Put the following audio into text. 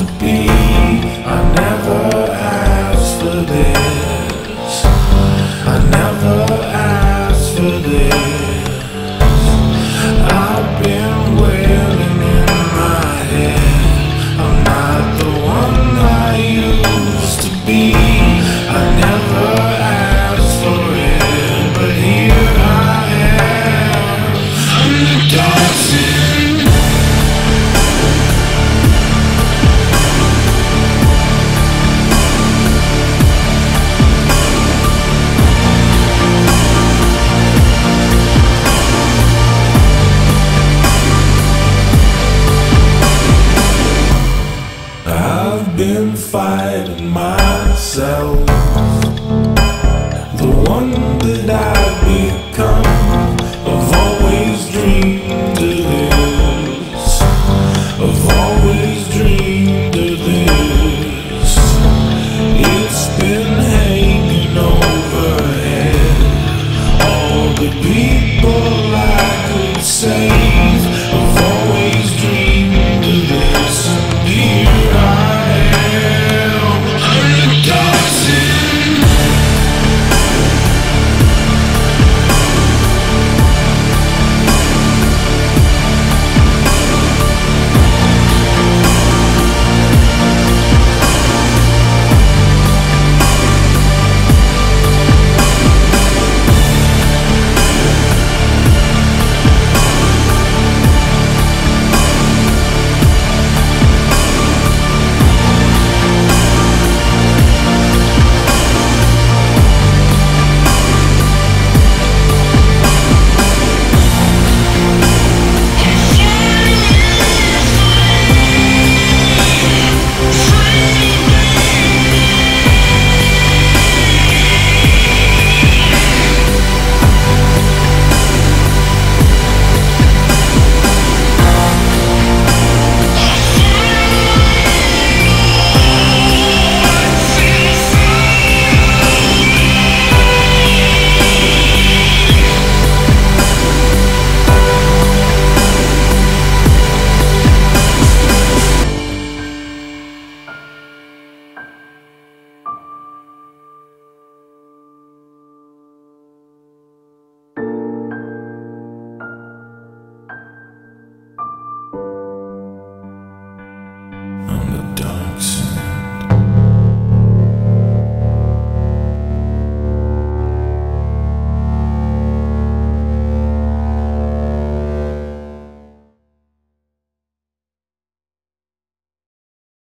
to be. Been fighting myself. The one that become.